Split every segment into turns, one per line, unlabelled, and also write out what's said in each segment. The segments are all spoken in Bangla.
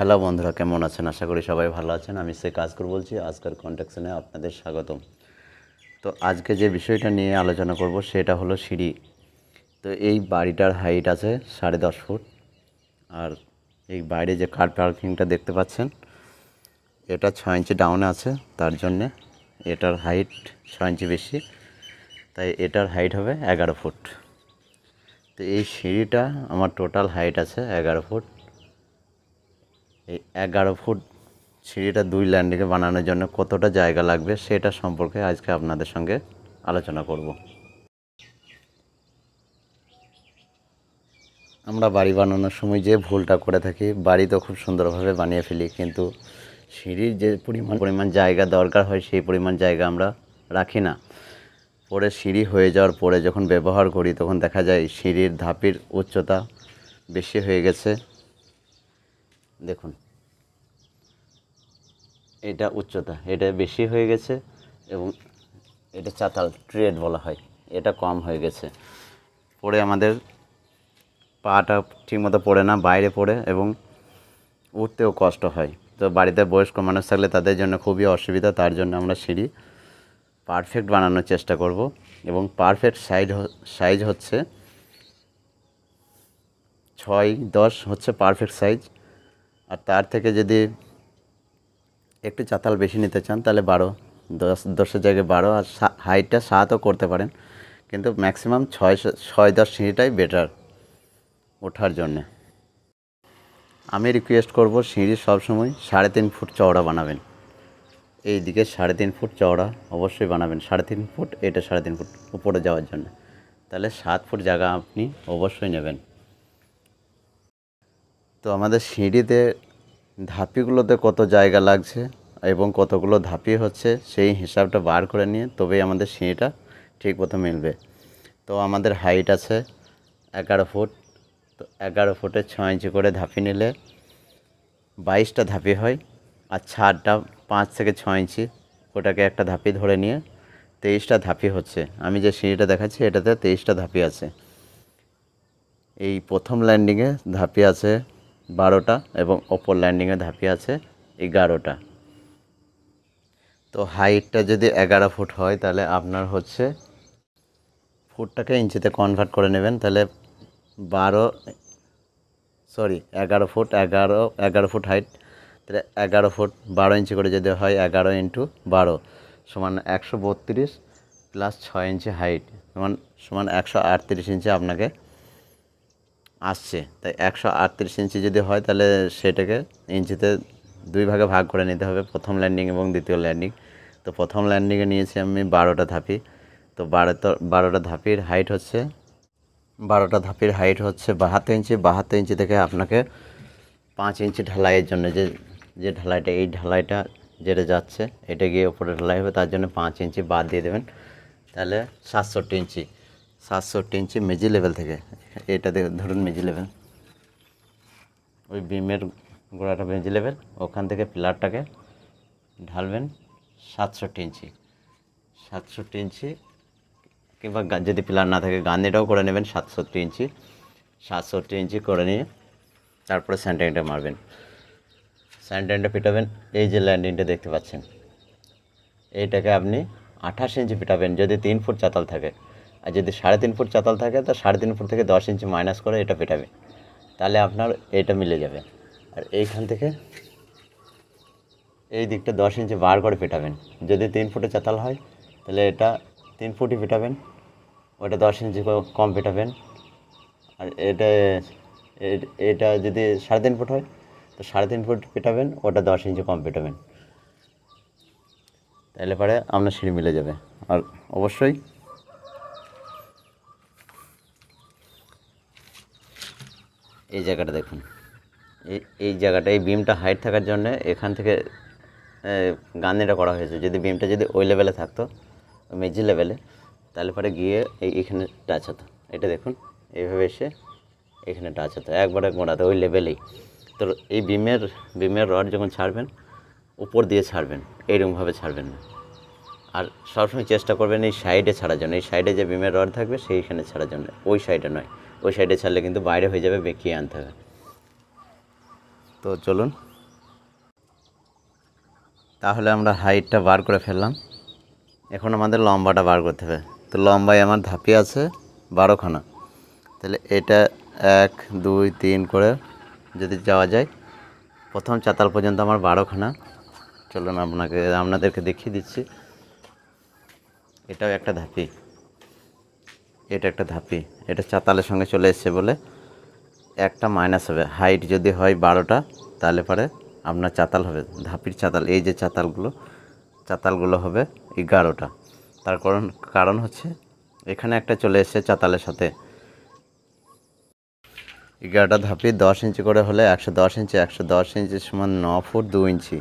হ্যালো বন্ধুরা কেমন আছেন আশা করি সবাই ভালো আছেন আমি সে করে বলছি আজকের কন্ট্যাকশনে আপনাদের স্বাগতম তো আজকে যে বিষয়টা নিয়ে আলোচনা করব সেটা হলো সিঁড়ি তো এই বাড়িটার হাইট আছে সাড়ে দশ ফুট আর এই বাইরে যে কার পার্কিংটা দেখতে পাচ্ছেন এটা ছয় ইঞ্চি ডাউনে আছে তার জন্যে এটার হাইট ছয় ইঞ্চি বেশি তাই এটার হাইট হবে এগারো ফুট তো এই সিঁড়িটা আমার টোটাল হাইট আছে এগারো ফুট এই এগারো ফুট সিঁড়িটা দুই ল্যান্ডিংয়ে বানানোর জন্য কতটা জায়গা লাগবে সেটা সম্পর্কে আজকে আপনাদের সঙ্গে আলোচনা করব আমরা বাড়ি বানানোর সময় যে ভুলটা করে থাকি বাড়ি তো খুব সুন্দরভাবে বানিয়ে ফেলি কিন্তু সিঁড়ির যে পরিমাণ পরিমাণ জায়গা দরকার হয় সেই পরিমাণ জায়গা আমরা রাখি না পরে সিঁড়ি হয়ে যাওয়ার পরে যখন ব্যবহার করি তখন দেখা যায় সিঁড়ির ধাপির উচ্চতা বেশি হয়ে গেছে দেখুন এটা উচ্চতা এটা বেশি হয়ে গেছে এবং এটা চাতাল ট্রেড বলা হয় এটা কম হয়ে গেছে পরে আমাদের পাটা ঠিকমতো পড়ে না বাইরে পড়ে এবং উঠতেও কষ্ট হয় তো বাড়িতে বয়স্ক মানুষ থাকলে তাদের জন্য খুবই অসুবিধা তার জন্য আমরা সিঁড়ি পারফেক্ট বানানোর চেষ্টা করব এবং পারফেক্ট সাইজ সাইজ হচ্ছে ছয় দশ হচ্ছে পারফেক্ট সাইজ আর তার থেকে যদি একটু চাতাল বেশি নিতে চান তাহলে বারো দশ দশের জায়গায় বারো আর হাইটটা সাতও করতে পারেন কিন্তু ম্যাক্সিমাম ছয় ছয় দশ সিঁড়িটাই বেটার ওঠার জন্যে আমি রিকোয়েস্ট করব সিঁড়ি সবসময় সাড়ে তিন ফুট চওড়া বানাবেন এই দিকে সাড়ে তিন ফুট চওড়া অবশ্যই বানাবেন সাড়ে তিন ফুট এটা সাড়ে তিন ফুট উপরে যাওয়ার জন্য তাহলে সাত ফুট জায়গা আপনি অবশ্যই নেবেন তো আমাদের সিঁড়িতে ধাপিগুলোতে কত জায়গা লাগছে এবং কতগুলো ধাপি হচ্ছে সেই হিসাবটা বার করে নিয়ে তবেই আমাদের সিঁড়িটা ঠিক মতো মিলবে তো আমাদের হাইট আছে এগারো ফুট তো এগারো ফুটে ছ ইঞ্চি করে ধাপি নিলে বাইশটা ধাপি হয় আর ছাড়টা পাঁচ থেকে ছ ইঞ্চি ওটাকে একটা ধাপি ধরে নিয়ে তেইশটা ধাপি হচ্ছে আমি যে সিঁড়িটা দেখাচ্ছি এটাতে তেইশটা ধাপি আছে এই প্রথম ল্যান্ডিংয়ে ধাপি আছে বারোটা এবং অপর ল্যান্ডিংয়ে ধাপিয়ে আছে এগারোটা তো হাইটটা যদি এগারো ফুট হয় তাহলে আপনার হচ্ছে ফুটটাকে ইঞ্চিতে কনভার্ট করে নেবেন তাহলে বারো সরি এগারো ফুট এগারো এগারো ফুট হাইট তাহলে এগারো ফুট বারো ইঞ্চি করে যদি হয় এগারো ইন্টু বারো সমান একশো বত্রিশ প্লাস ছয় ইঞ্চি হাইট সমান সমান একশো আটত্রিশ ইঞ্চি আপনাকে আসছে তাই একশো আটত্রিশ ইঞ্চি যদি হয় তাহলে সেটাকে ইঞ্চিতে দুই ভাগে ভাগ করে নিতে হবে প্রথম ল্যান্ডিং এবং দ্বিতীয় ল্যান্ডিং তো প্রথম ল্যান্ডিংয়ে নিয়েছি আমি বারোটা ধাপি তো বারোটা বারোটা ধাপির হাইট হচ্ছে বারোটা ধাপির হাইট হচ্ছে বাহাত্তর ইঞ্চি বাহাত্তর ইঞ্চি থেকে আপনাকে পাঁচ ইঞ্চি ঢালাইয়ের জন্য যে যে ঢালাইটা এই ঢালাইটা যেটা যাচ্ছে এটা গিয়ে ওপরে ঢালাই হবে তার জন্য পাঁচ ইঞ্চি বাদ দিয়ে দেবেন তাহলে সাতষট্টি ইঞ্চি সাতষট্টি ইঞ্চি মেজি লেভেল থেকে এটা ধরুন মেজি লেভেল ওই বিমের গোড়াটা মেজি লেভেল ওখান থেকে পিলারটাকে ঢালবেন সাতষট্টি ইঞ্চি সাতষট্টি ইঞ্চি কিংবা যদি পিলার না থাকে গান্ধীটাও করে নেবেন সাতষট্টি ইঞ্চি সাতষট্টি ইঞ্চি করে নিয়ে তারপরে স্যান্ডাইনটা মারবেন স্যান্ডাইনটা পিটাবেন এই যে ল্যান্ডিংটা দেখতে পাচ্ছেন এইটাকে আপনি আঠাশ ইঞ্চি পিটাবেন যদি তিন ফুট চাতাল থাকে আর যদি সাড়ে তিন ফুট চাতাল থাকে তো সাড়ে তিন ফুট থেকে দশ ইঞ্চি মাইনাস করে এটা পেটাবে তাহলে আপনার এটা মিলে যাবে আর এইখান থেকে এই দিকটা দশ ইঞ্চি বার করে পেটাবেন যদি তিন ফুটে চাতাল হয় তাহলে এটা তিন ফুটই পেটাবেন ওটা দশ ইঞ্চি কম পেটাবেন আর এটা এটা যদি সাড়ে তিন ফুট হয় তো সাড়ে তিন ফুট পেটাবেন ওটা দশ ইঞ্চি কম পেটাবেন তাহলে পরে আপনার সিঁড়ি মিলে যাবে আর অবশ্যই এই জায়গাটা দেখুন এই এই জায়গাটা এই বিমটা হাইট থাকার জন্য এখান থেকে গান্ধীটা করা হয়েছে যদি বিমটা যদি ওই লেভেলে থাকতো মেজি লেভেলে তাহলে পরে গিয়ে এই এখানে টাচ হতো এটা দেখুন এইভাবে এসে এখানে টাচ হতো একবারে গোড়াতে ওই লেভেলেই তো এই বিমের বিমের রড যখন ছাড়বেন উপর দিয়ে ছাড়বেন এইরকমভাবে ছাড়বেন না আর সবসময় চেষ্টা করবেন এই সাইডে ছাড়ার জন্য এই সাইডে যে বিমের রড থাকবে সেইখানে ছাড়ার জন্য ওই সাইডে নয় ওই সাইডে ছাড়লে কিন্তু বাইরে হয়ে যাবে বেঁকিয়ে আনতে হবে তো চলুন তাহলে আমরা হাইটটা বার করে ফেললাম এখন আমাদের লম্বাটা বার করতে হবে তো লম্বায় আমার ধাপি আছে বারোখানা তাহলে এটা এক দুই তিন করে যদি যাওয়া যায় প্রথম চাতাল পর্যন্ত আমার বারোখানা চলুন আপনাকে আপনাদেরকে দেখিয়ে দিচ্ছি এটাও একটা ধাপি এটা একটা ধাপি এটা চাতালের সঙ্গে চলে এসছে বলে একটা মাইনাস হবে হাইট যদি হয় বারোটা তাহলে পরে আপনার চাতাল হবে ধাপির চাতাল এই যে চাতালগুলো চাতালগুলো হবে এগারোটা তার কারণ কারণ হচ্ছে এখানে একটা চলে এসছে চাতালের সাথে এগারোটা ধাপি দশ ইঞ্চি করে হলে একশো দশ ইঞ্চি একশো দশ ইঞ্চি সমান ন ফুট দু ইঞ্চি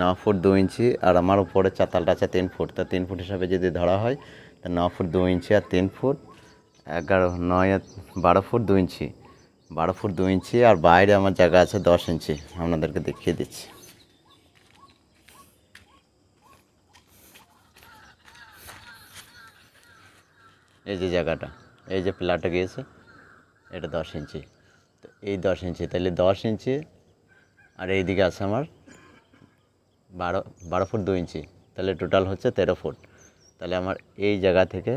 ন ফুট দু ইঞ্চি আর আমার উপরে চাতালটা আছে তিন ফুট তা তিন ফুট হিসাবে যদি ধরা হয় তা ন ফুট দু ইঞ্চি আর তিন ফুট এগারো নয় বারো ফুট দু ইঞ্চি বারো ফুট দু ইঞ্চি আর বাইরে আমার জায়গা আছে দশ ইঞ্চি আপনাদেরকে দেখিয়ে দিচ্ছি এই যে জায়গাটা এই যে প্লাটে গিয়েছে এটা দশ ইঞ্চি তো এই দশ ইঞ্চি তাহলে দশ ইঞ্চি আর এই দিকে আছে আমার বারো বারো ফুট দু ইঞ্চি তাহলে টোটাল হচ্ছে তেরো ফুট তাহলে আমার এই জায়গা থেকে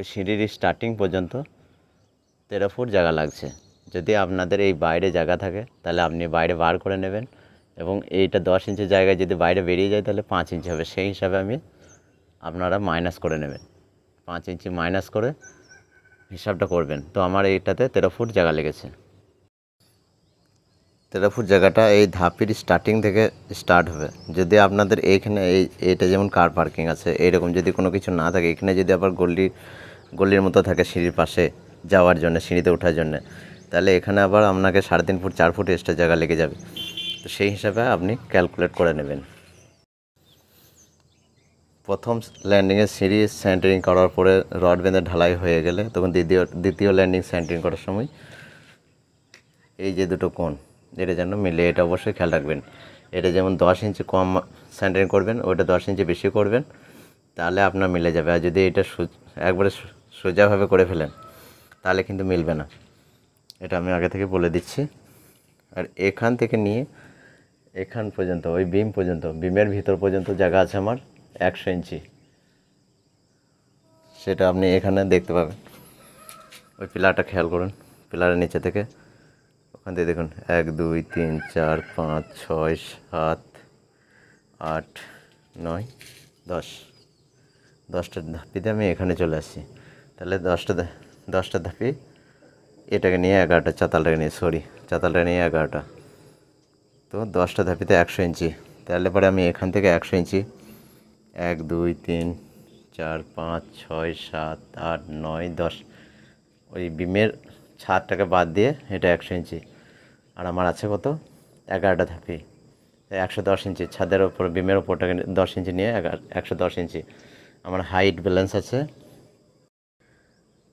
ওই সিঁড়ির স্টার্টিং পর্যন্ত তেরো ফুট জায়গা লাগছে যদি আপনাদের এই বাইরে জায়গা থাকে তাহলে আপনি বাইরে বার করে নেবেন এবং এইটা দশ ইঞ্চি জায়গায় যদি বাইরে বেরিয়ে যায় তাহলে পাঁচ ইঞ্চি হবে সেই হিসাবে আমি আপনারা মাইনাস করে নেবেন পাঁচ ইঞ্চি মাইনাস করে হিসাবটা করবেন তো আমার এইটাতে তেরো ফুট জায়গা লেগেছে তেরো ফুট জায়গাটা এই ধাপির স্টার্টিং থেকে স্টার্ট হবে যদি আপনাদের এইখানে এই এটা যেমন কার পার্কিং আছে এইরকম যদি কোনো কিছু না থাকে এখানে যদি আবার গল্লি গলির মতো থাকে সিঁড়ির পাশে যাওয়ার জন্য সিঁড়িতে ওঠার জন্য তাহলে এখানে আবার আপনাকে সাড়ে তিন ফুট চার ফুট এক্সট্রা জায়গা লেগে যাবে তো সেই হিসাবে আপনি ক্যালকুলেট করে নেবেন প্রথম ল্যান্ডিংয়ে সিঁড়ি স্যান্টারিং করার পরে রড বেঁধে ঢালাই হয়ে গেলে তখন দ্বিতীয় দ্বিতীয় ল্যান্ডিং স্যান্ট্রিং করার সময় এই যে দুটো কোণ এটা যেন মিলে এটা অবশ্যই খেয়াল রাখবেন এটা যেমন দশ ইঞ্চি কম স্যান্টারিং করবেন ওইটা দশ ইঞ্চি বেশি করবেন তাহলে আপনার মিলে যাবে আর যদি এটা একবারে সোজাভাবে করে ফেলেন তাহলে কিন্তু মিলবে না এটা আমি আগে থেকে বলে দিচ্ছি আর এখান থেকে নিয়ে এখান পর্যন্ত ওই বিম পর্যন্ত বিমের ভিতর পর্যন্ত জায়গা আছে আমার একশো ইঞ্চি সেটা আপনি এখানে দেখতে পাবেন ওই পিলারটা খেয়াল করুন পিলারের নিচে থেকে ওখান থেকে দেখুন এক দুই তিন চার পাঁচ ছয় সাত আট নয় দশ দশটা ধাপিতে আমি এখানে চলে আসছি তাহলে দশটা দশটা ধাপি এটাকে নিয়ে এগারোটা চাতালটাকে নিয়ে সরি চাতালটা নিয়ে এগারোটা তো দশটা ধাপিতে একশো ইঞ্চি তাহলে পরে আমি এখান থেকে একশো ইঞ্চি এক দুই তিন চার পাঁচ ছয় সাত আট নয় দশ ওই বিমের ছাদটাকে বাদ দিয়ে এটা একশো ইঞ্চি আর আমার আছে কত এগারোটা ধাপি একশো দশ ইঞ্চি ছাদের ওপর বিমের ওপরটাকে দশ ইঞ্চি নিয়ে একশো দশ ইঞ্চি আমার হাইট ব্যালেন্স আছে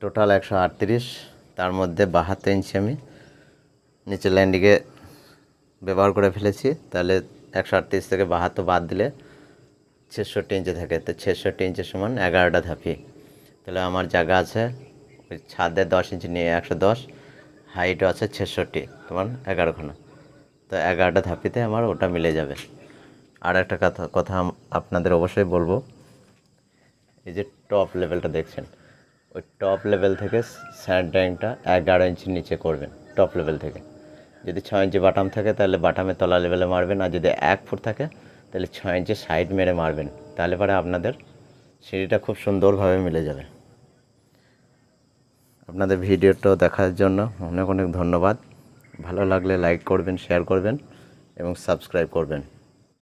টোটাল একশো আটত্রিশ তার মধ্যে বাহাত্তর ইঞ্চি আমি নিচের লাইনটিকে ব্যবহার করে ফেলেছি তাহলে একশো আটত্রিশ থেকে বাহাত্তর বাদ দিলে ছেষট্টি ইঞ্চি থাকে তো ছেষট্টি ইঞ্চি সমান এগারোটা ধাপি তাহলে আমার জায়গা আছে ওই ছাদে দশ ইঞ্চি নিয়ে একশো দশ হাইটও আছে ছেষট্টি তোমার এগারোখানা তো এগারোটা ধাপিতে আমার ওটা মিলে যাবে আর একটা কথা কথা আপনাদের অবশ্যই বলবো এই যে টপ লেভেলটা দেখছেন ওই টপ লেভেল থেকে স্যান্ড ড্রয়িংটা এগারো ইঞ্চির নিচে করবেন টপ লেভেল থেকে যদি ছয় ইঞ্চি বাটাম থাকে তাহলে বাটামে তলা লেভেলে মারবেন আর যদি এক ফুট থাকে তাহলে ছয় ইঞ্চি সাইড মেরে মারবেন তাহলে পরে আপনাদের সিঁড়িটা খুব সুন্দরভাবে মিলে যাবে আপনাদের ভিডিওটা দেখার জন্য অনেক অনেক ধন্যবাদ ভালো লাগলে লাইক করবেন শেয়ার করবেন এবং সাবস্ক্রাইব করবেন